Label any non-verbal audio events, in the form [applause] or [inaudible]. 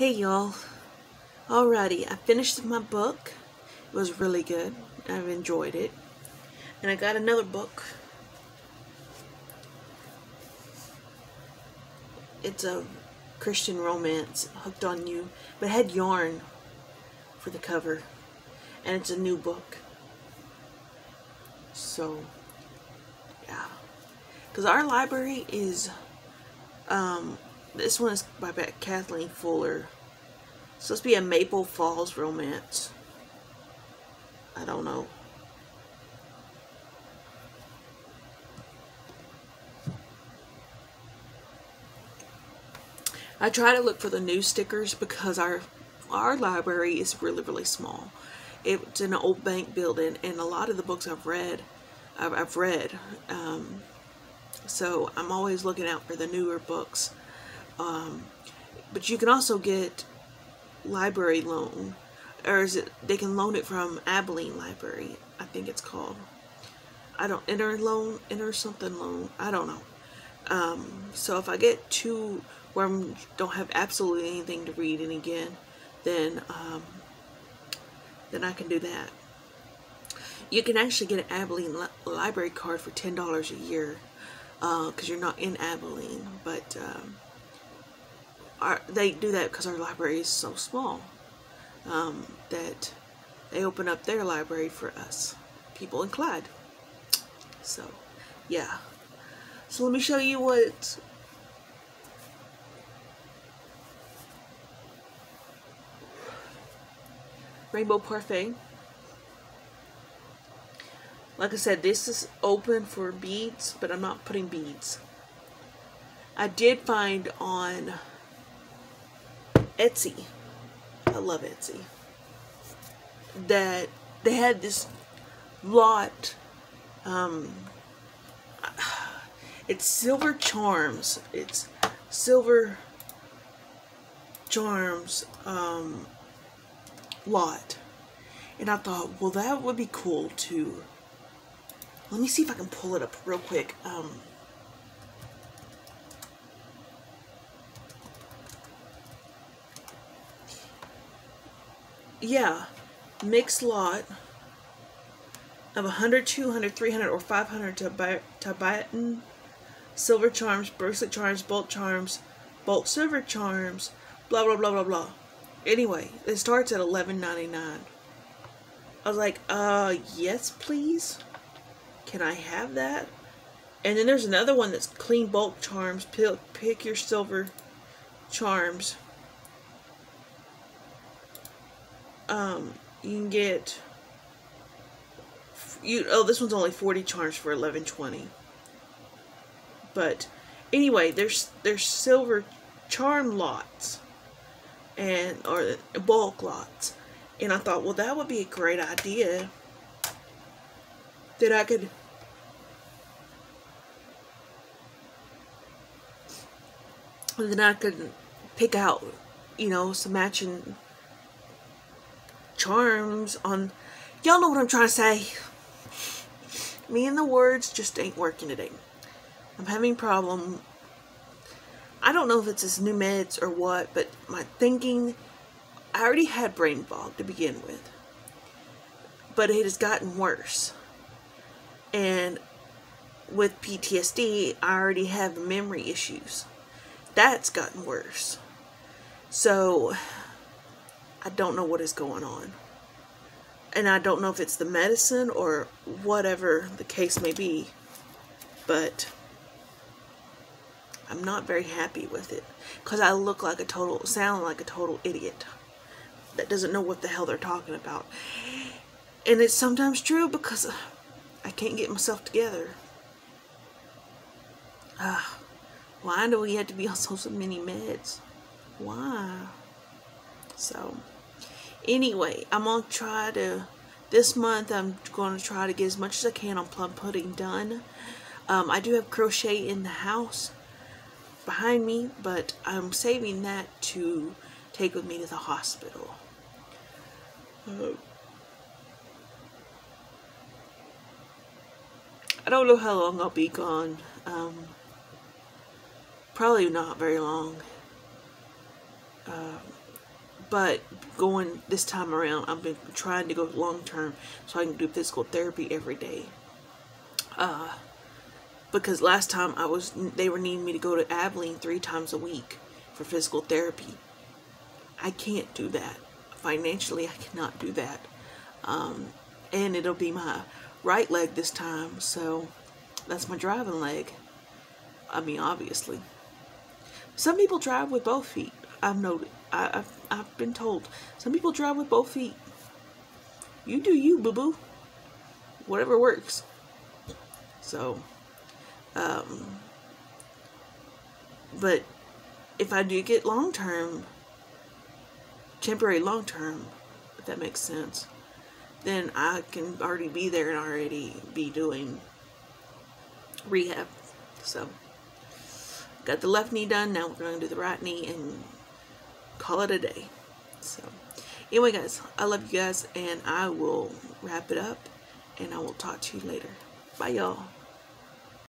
Hey y'all. Alrighty, I finished my book. It was really good. I've enjoyed it. And I got another book. It's a Christian romance, Hooked on You, but it had yarn for the cover. And it's a new book. So, yeah. Because our library is, um, this one is by Kathleen Fuller. It's supposed to be a Maple Falls romance. I don't know. I try to look for the new stickers because our our library is really really small. It's an old bank building, and a lot of the books I've read, I've, I've read. Um, so I'm always looking out for the newer books. Um, but you can also get library loan, or is it? They can loan it from Abilene Library. I think it's called. I don't enter loan, enter something loan. I don't know. Um, so if I get two where I don't have absolutely anything to read and again, then um, then I can do that. You can actually get an Abilene li library card for ten dollars a year because uh, you're not in Abilene, but um, our, they do that because our library is so small um, that they open up their library for us people in Clyde. So, yeah. So let me show you what Rainbow Parfait. Like I said, this is open for beads, but I'm not putting beads. I did find on Etsy, I love Etsy, that they had this lot, um, it's Silver Charms. It's Silver Charms, um, lot. And I thought, well, that would be cool too. Let me see if I can pull it up real quick. Um, yeah, mixed lot of 100, 200, 300, or 500 Tibetan silver charms, bracelet charms, bolt charms, bolt silver charms, blah, blah, blah, blah, blah. Anyway, it starts at $11.99. I was like, uh, yes, please. Can I have that? And then there's another one that's clean bulk charms. Pick, pick your silver charms. Um, you can get you oh this one's only 40 charms for 11.20 but anyway there's there's silver charm lots and or bulk lots. And I thought well that would be a great idea that I could then I could pick out you know some matching charms on y'all know what I'm trying to say me and the words just ain't working today I'm having problem I don't know if it's his new meds or what, but my thinking, I already had brain fog to begin with. But it has gotten worse. And with PTSD, I already have memory issues. That's gotten worse. So, I don't know what is going on. And I don't know if it's the medicine or whatever the case may be. But I'm not very happy with it because I look like a total, sound like a total idiot that doesn't know what the hell they're talking about. And it's sometimes true because I can't get myself together. Ah, why do we have to be on [laughs] so many meds? Why? So, anyway, I'm going to try to, this month I'm going to try to get as much as I can on plum pudding done. Um, I do have crochet in the house behind me, but I'm saving that to take with me to the hospital. Uh, I don't know how long I'll be gone. Um, probably not very long. Uh, but going this time around, I've been trying to go long term so I can do physical therapy every day. Uh, because last time I was, they were needing me to go to Abilene three times a week for physical therapy. I can't do that financially. I cannot do that, um, and it'll be my right leg this time. So that's my driving leg. I mean, obviously. Some people drive with both feet. I've noted. I, have I've been told. Some people drive with both feet. You do you, boo boo. Whatever works. So, um, but if I do get long term, temporary long term, if that makes sense, then I can already be there and already be doing rehab. So, got the left knee done. Now we're going to do the right knee and call it a day. So, anyway, guys, I love you guys, and I will wrap it up, and I will talk to you later. Bye, y'all.